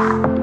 拜。